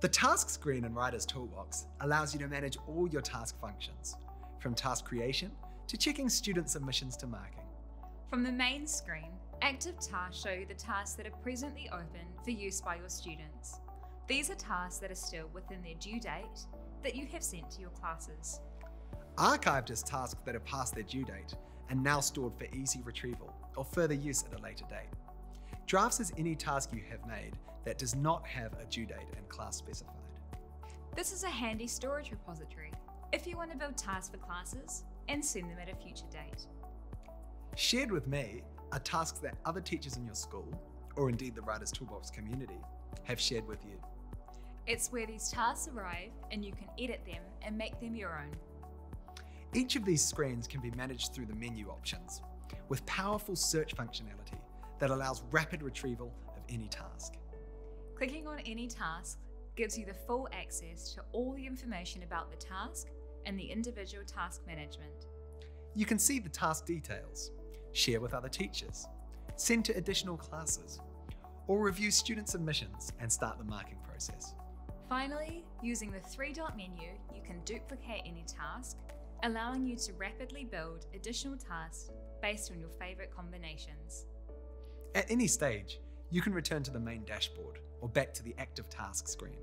The task screen in Writer's Toolbox allows you to manage all your task functions, from task creation to checking student submissions to marking. From the main screen, active tasks show you the tasks that are presently open for use by your students. These are tasks that are still within their due date that you have sent to your classes. Archived is tasks that are past their due date and now stored for easy retrieval or further use at a later date. Drafts is any task you have made that does not have a due date and class specified. This is a handy storage repository if you want to build tasks for classes and send them at a future date. Shared with me are tasks that other teachers in your school, or indeed the Writers Toolbox community, have shared with you. It's where these tasks arrive and you can edit them and make them your own. Each of these screens can be managed through the menu options, with powerful search functionality that allows rapid retrieval of any task. Clicking on any task gives you the full access to all the information about the task and the individual task management. You can see the task details, share with other teachers, send to additional classes, or review student submissions and start the marking process. Finally, using the three dot menu, you can duplicate any task, allowing you to rapidly build additional tasks based on your favourite combinations. At any stage, you can return to the main dashboard or back to the active task screen.